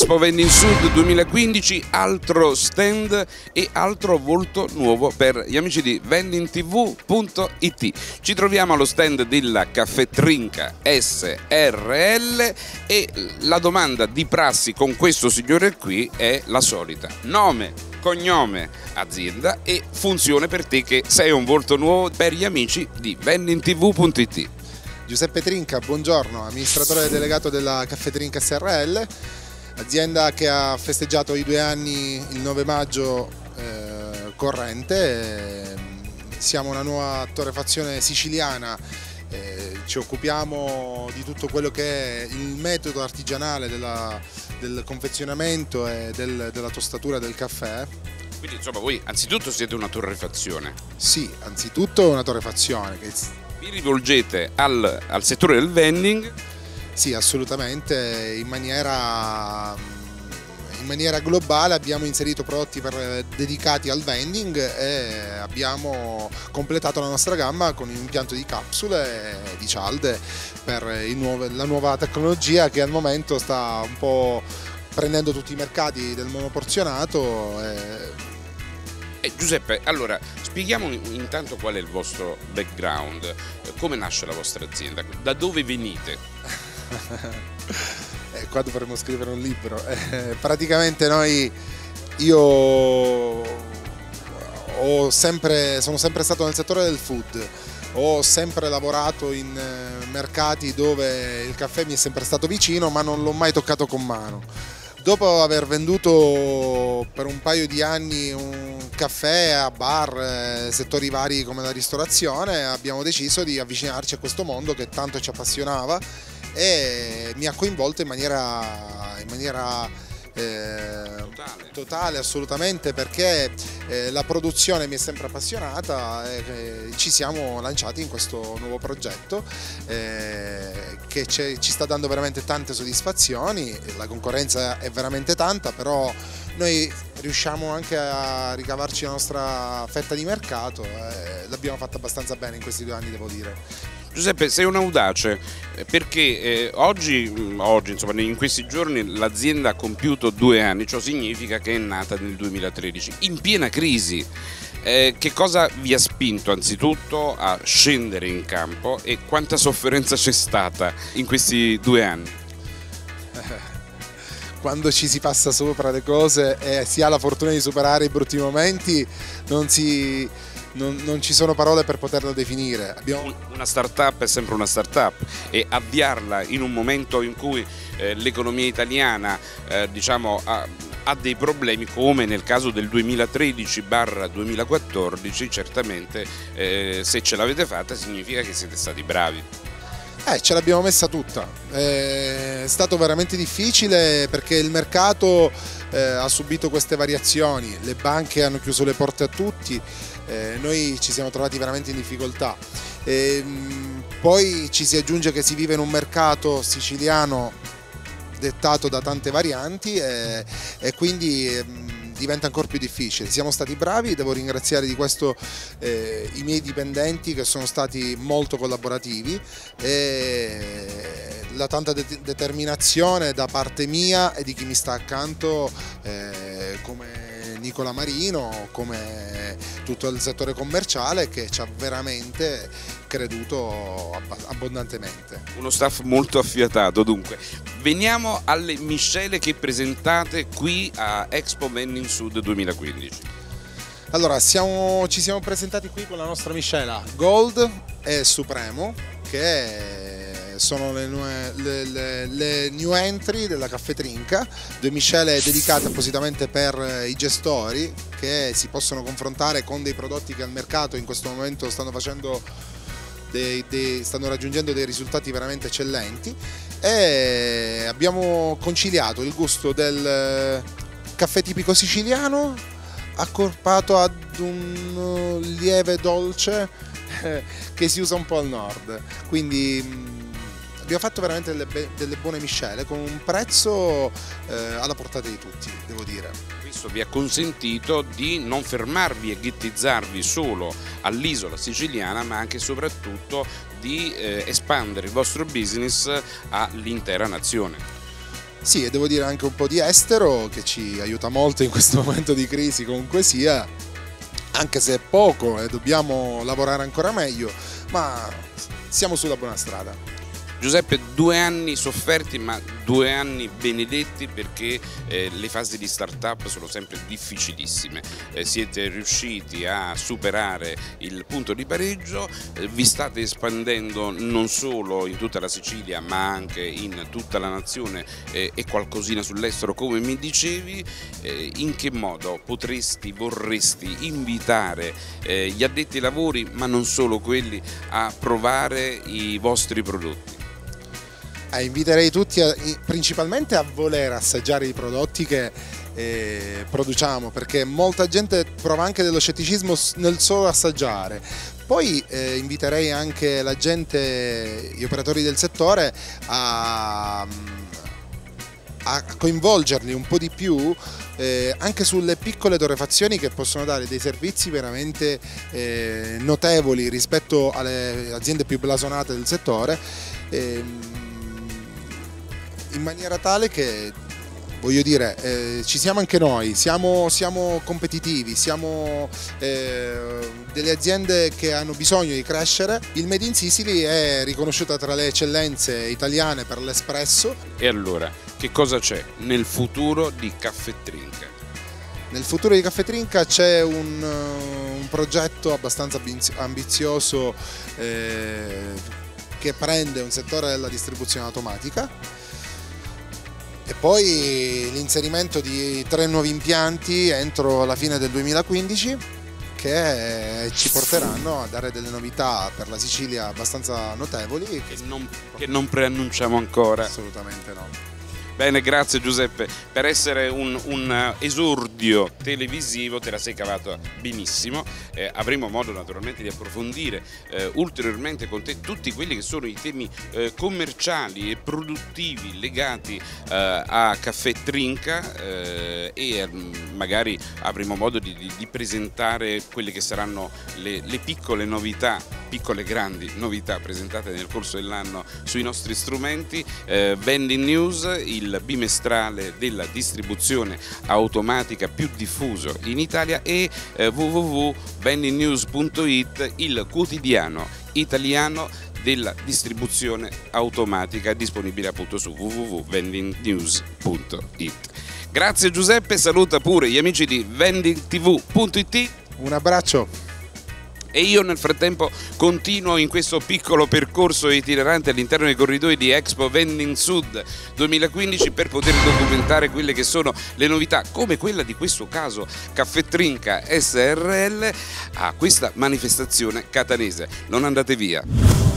Expo Vending Sud 2015, altro stand e altro volto nuovo per gli amici di vendingtv.it. Ci troviamo allo stand della Caffetrinca SRL e la domanda di prassi con questo signore qui è la solita. Nome, cognome, azienda e funzione per te che sei un volto nuovo per gli amici di vendingtv.it. Giuseppe Trinca, buongiorno, amministratore delegato della Caffetrinca SRL azienda che ha festeggiato i due anni il 9 maggio eh, corrente, siamo una nuova torrefazione siciliana, eh, ci occupiamo di tutto quello che è il metodo artigianale della, del confezionamento e del, della tostatura del caffè. Quindi insomma voi anzitutto siete una torrefazione? Sì, anzitutto una torrefazione. Vi rivolgete al, al settore del vending sì, assolutamente, in maniera, in maniera globale abbiamo inserito prodotti per, dedicati al vending e abbiamo completato la nostra gamma con un impianto di capsule e di cialde per nuovo, la nuova tecnologia che al momento sta un po' prendendo tutti i mercati del monoporzionato. E... Eh, Giuseppe, allora spieghiamo intanto qual è il vostro background, come nasce la vostra azienda, da dove venite? eh, qua dovremmo scrivere un libro. Eh, praticamente noi, io sempre, sono sempre stato nel settore del food, ho sempre lavorato in eh, mercati dove il caffè mi è sempre stato vicino ma non l'ho mai toccato con mano. Dopo aver venduto per un paio di anni un caffè a bar, eh, settori vari come la ristorazione, abbiamo deciso di avvicinarci a questo mondo che tanto ci appassionava e mi ha coinvolto in maniera, in maniera eh, totale. totale. assolutamente perché eh, la produzione mi è sempre appassionata e eh, ci siamo lanciati in questo nuovo progetto eh, che ci sta dando veramente tante soddisfazioni, la concorrenza è veramente tanta però noi riusciamo anche a ricavarci la nostra fetta di mercato e l'abbiamo fatta abbastanza bene in questi due anni devo dire. Giuseppe, sei un audace eh, perché eh, oggi, mm, oggi insomma, in questi giorni l'azienda ha compiuto due anni, ciò significa che è nata nel 2013, in piena crisi. Eh, che cosa vi ha spinto anzitutto a scendere in campo e quanta sofferenza c'è stata in questi due anni? Quando ci si passa sopra le cose e si ha la fortuna di superare i brutti momenti, non si, non, non, ci sono parole per poterlo definire. Abbiamo... Una startup è sempre una startup e avviarla in un momento in cui eh, l'economia italiana eh, diciamo, ha, ha, dei problemi come nel caso del 2013-2014 certamente eh, se ce l'avete fatta significa che siete stati bravi. Eh, ce l'abbiamo messa tutta, è stato veramente difficile perché il mercato eh, ha subito queste variazioni, le banche hanno chiuso le porte a tutti, eh, noi ci siamo trovati veramente in difficoltà. E, mh, poi ci si aggiunge che si vive in un mercato siciliano dettato da tante varianti e, e quindi mh, diventa ancora più difficile. Siamo stati bravi, devo ringraziare di questo eh, i miei dipendenti che sono stati molto collaborativi e la tanta de determinazione da parte mia e di chi mi sta accanto eh, come Nicola Marino, come tutto il settore commerciale che ci ha veramente creduto abbondantemente. Uno staff molto affiatato dunque. Veniamo alle miscele che presentate qui a Expo Vending Sud 2015. Allora, siamo, ci siamo presentati qui con la nostra miscela Gold e Supremo che sono le, le, le, le, new entry della caffetrinca, due miscele dedicate appositamente per eh, i gestori che si possono confrontare con dei prodotti che al mercato in questo momento stanno dei, dei, stanno raggiungendo dei risultati veramente eccellenti. E abbiamo conciliato il gusto del eh, caffè tipico siciliano accorpato ad un lieve dolce che si usa un po' al nord. Quindi mm, abbiamo fatto veramente delle, delle buone miscele con un prezzo eh, alla portata di tutti, devo dire. Questo vi ha consentito di non fermarvi e ghettizzarvi solo all'isola siciliana, ma anche e soprattutto di eh, espandere il vostro business all'intera nazione. Sì, e devo dire anche un po' di estero che ci aiuta molto in questo momento di crisi comunque sia, anche se è poco e dobbiamo lavorare ancora meglio, ma siamo sulla buona strada. Giuseppe, due anni sofferti ma due anni benedetti perché eh, le fasi di start-up sono sempre difficilissime. Eh, siete riusciti a superare il punto di pareggio, eh, vi state espandendo non solo in tutta la Sicilia ma anche in tutta la nazione eh, e qualcosina sull'estero come mi dicevi. Eh, in che modo potresti, vorresti invitare eh, gli addetti ai lavori ma non solo quelli a provare i vostri prodotti? Eh, inviterei tutti a, principalmente a voler assaggiare i prodotti che eh, produciamo perché molta gente prova anche dello scetticismo nel solo assaggiare. Poi eh, inviterei anche la gente, gli operatori del settore a, a coinvolgerli un po' di più eh, anche sulle piccole torrefazioni che possono dare dei servizi veramente eh, notevoli rispetto alle aziende più blasonate del settore. Eh, in maniera tale che voglio dire, eh, ci siamo anche noi, siamo, siamo competitivi, siamo eh, delle aziende che hanno bisogno di crescere. Il Made in Sicily è riconosciuta tra le eccellenze italiane per l'espresso. E allora, che cosa c'è nel futuro di Caffè Trinca? Nel futuro di Caffè Trinca c'è un, un, progetto abbastanza ambizioso eh, che prende un settore della distribuzione automatica e poi l'inserimento di tre nuovi impianti entro la fine del 2015 che ci porteranno a dare delle novità per la Sicilia abbastanza notevoli. Che non, che non preannunciamo ancora. Assolutamente no. Bene, grazie Giuseppe. Per essere un, un esordio televisivo te la sei cavato benissimo. Eh, avremo modo naturalmente di approfondire eh, ulteriormente con te tutti quelli che sono i temi eh, commerciali e produttivi legati eh, a Caffè Trinca eh, e mm, magari avremo modo di, di, di, presentare quelle che saranno le, le piccole novità, piccole grandi novità presentate nel corso dell'anno sui nostri strumenti. Eh, vending News, il il bimestrale della distribuzione automatica più diffuso in Italia e eh, www.vendingnews.it, il quotidiano italiano della distribuzione automatica disponibile appunto su www.vendingnews.it. Grazie Giuseppe, saluta pure gli amici di vendingtv.it. Un abbraccio e io nel frattempo continuo in questo piccolo percorso itinerante all'interno dei corridoi di Expo Vending Sud 2015 per poter documentare quelle che sono le novità come quella di questo caso Caffè Trinca SRL a questa manifestazione catanese. Non andate via.